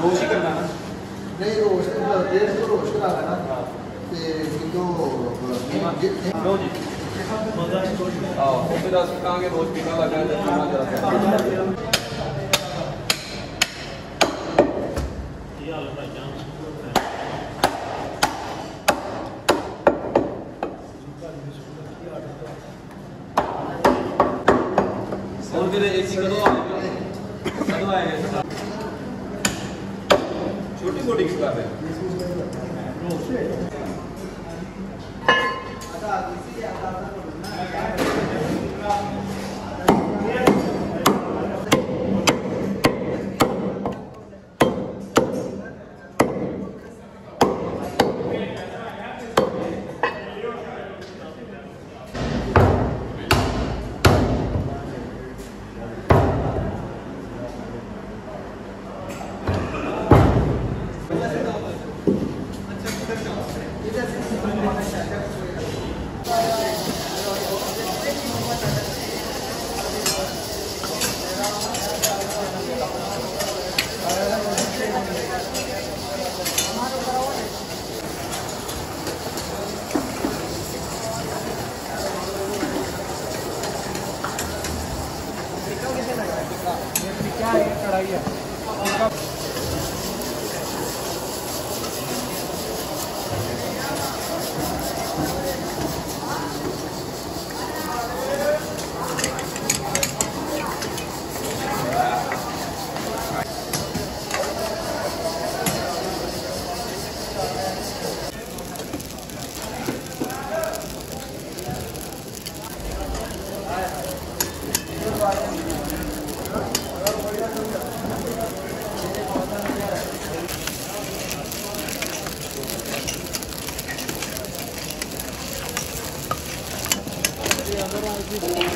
روش ہی کرنا نہیں روش ڈیڑھ سو روش کرا لینا لو جی پھر اس کہاں گے روز پینا لگا ہے ہے اے سی کدو آئے کدو آئے چھوٹی موٹی کتاب ہے لڑائی ہے۔ ان کا 들어야지.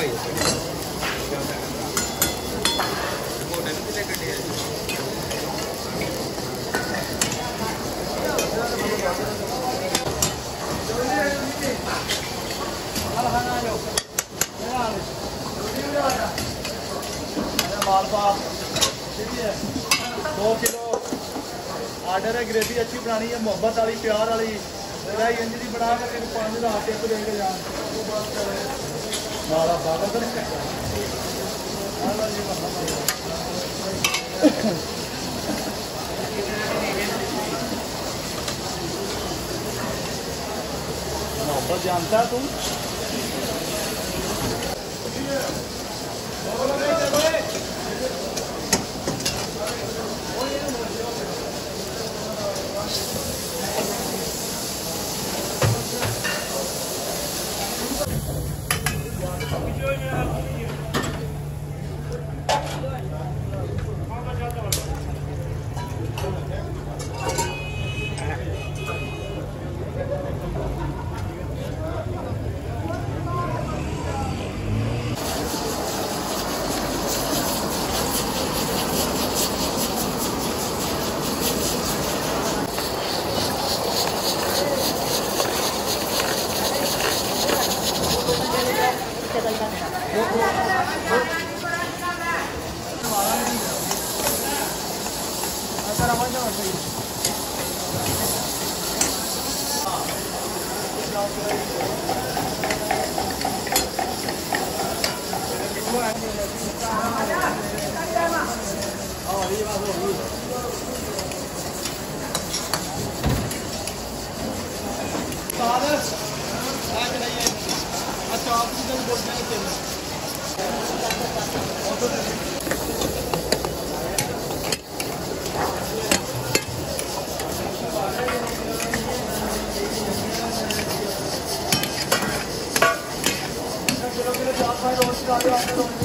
دو کلو گریوی اچھی بنانی ہے محبت والی پیار والی انجری بنا کے محبت جانتا ہے تم اچھا آپ بولتے ہیں Well.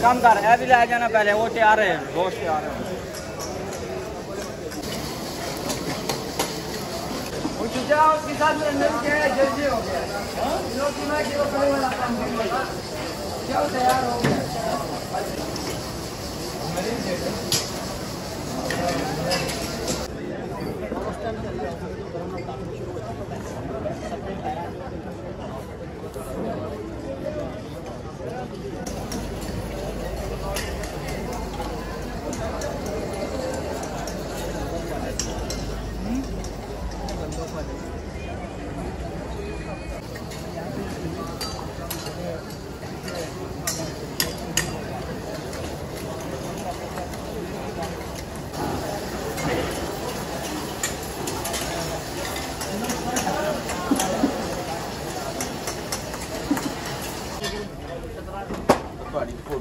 کام کر ہے بھی لے جانا پہلے، وہ تیار ہے گوشت تیار ہے۔ اس تیار ہو گیا۔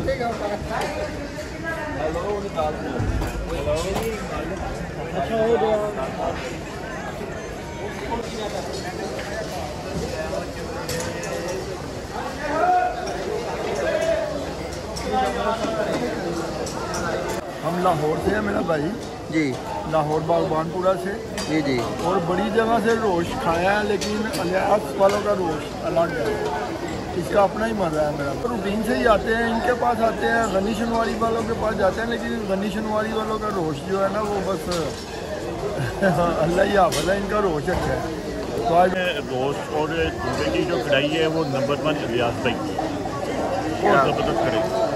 ہم لاہور سے ہیں میرا بھائی۔ جی۔ لاہور باغبان پورہ سے۔ جی جی۔ اور بڑی جگہ سے روش کھایا ہے لیکن الیاس والوں کا روش الگ ہے۔ اس کا اپنا ہی مزہ ہے میرا روٹین سے ہی آتے ہیں ان کے پاس آتے ہیں غنی شنواری والوں کے پاس جاتے ہیں لیکن غنی شنواری والوں کا روش جو ہے نا وہ بس اللہ ہی حافظ ہے ان کا روش اچھا ہے تو آج روش اور دوسرے کی جو کڑھائی ہے وہ نمبر ون ریاض بھائی کی بہت زبردست کڑھائی